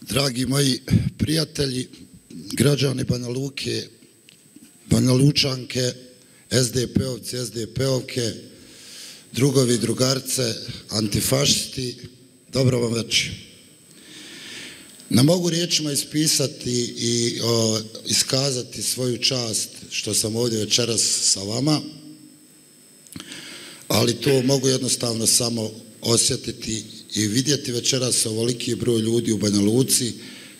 Dragi moji prijatelji, građani Banja Luke, Banja Lučanke, SDP-ovci, SDP-ovke, drugovi, drugarce, antifašisti, dobro vam večer. Ne mogu riječima ispisati i iskazati svoju čast što sam ovdje večeras sa vama, ali to mogu jednostavno samo osjetiti i vidjeti večeras ovoliki broj ljudi u Banja Luci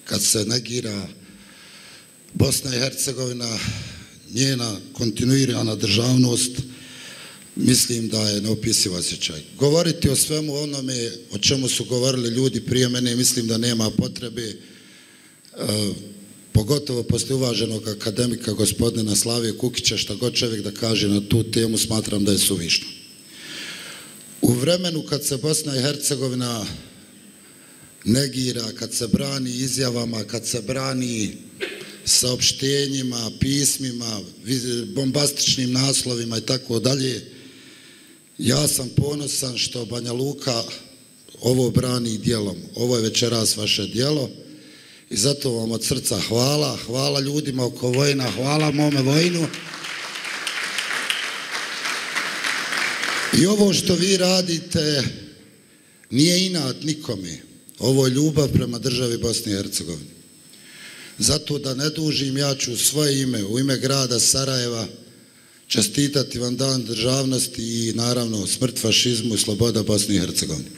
kad se negira Bosna i Hercegovina, njena kontinuirana državnost, mislim da je neopisiv osjećaj. Govoriti o svemu onome o čemu su govorili ljudi prije mene, mislim da nema potrebe, e, pogotovo poslije uvaženog akademika gospodina Slavije Kukića, šta god čovjek da kaže na tu temu, smatram da je suvišno. U vremenu kad se Bosna i Hercegovina negira, kad se brani izjavama, kad se brani saopštenjima, pismima, bombastičnim naslovima i tako dalje, ja sam ponosan što Banja Luka ovo brani djelom. Ovo je večeras vaše djelo i zato vam od srca hvala. Hvala ljudima oko vojna, hvala mome vojnu. I ovo što vi radite nije inat nikome. Ovo je ljubav prema državi Bosne i Hercegovine. Zato da ne dužim, ja ću svoje ime, u ime grada Sarajeva, čestitati vam dan državnosti i naravno smrt fašizmu i sloboda Bosne i Hercegovine.